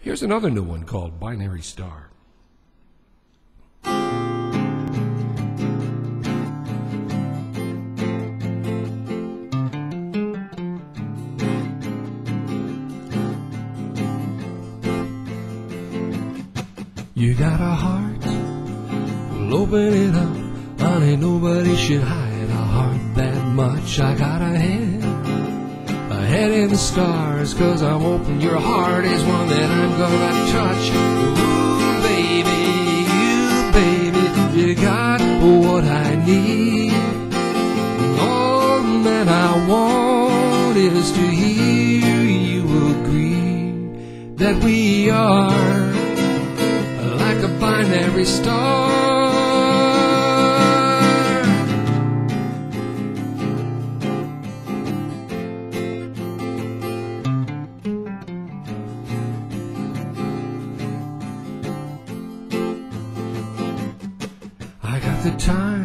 Here's another new one called Binary Star. You got a heart, well open it up, honey, nobody should hide a heart that much. I got a head, head in the stars, cause I'm open, your heart is one that I'm gonna touch. Ooh, baby, you, baby, you got what I need. All that I want is to hear you agree that we are like a binary star. The time,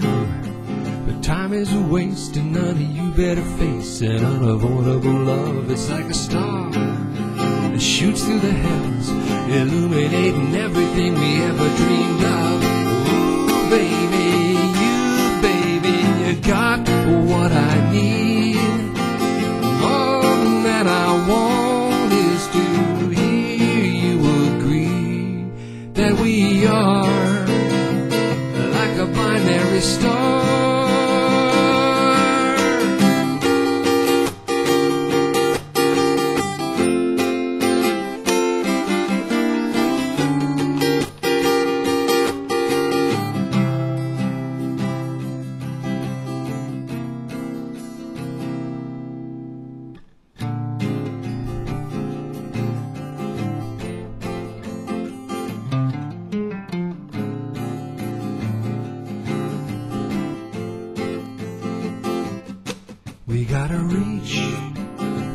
but time is a waste, and none of you better face an unavoidable love. It's like a star that shoots through the heavens, illuminating everything we ever dreamed binary We gotta reach,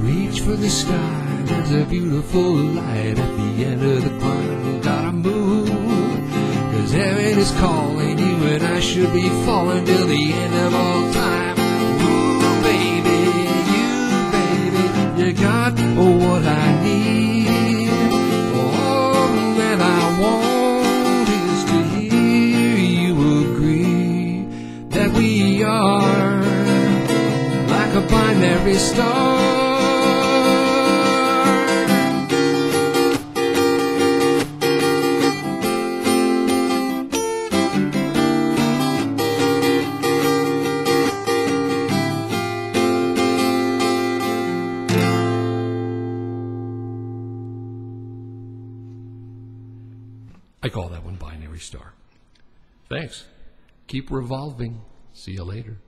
reach for the sky. There's a beautiful light at the end of the climb. Gotta move, cause heaven is calling you, and I should be falling till the end of all time. Ooh, baby, you, baby, you got what I a binary star. I call that one binary star. Thanks. Keep revolving. See you later.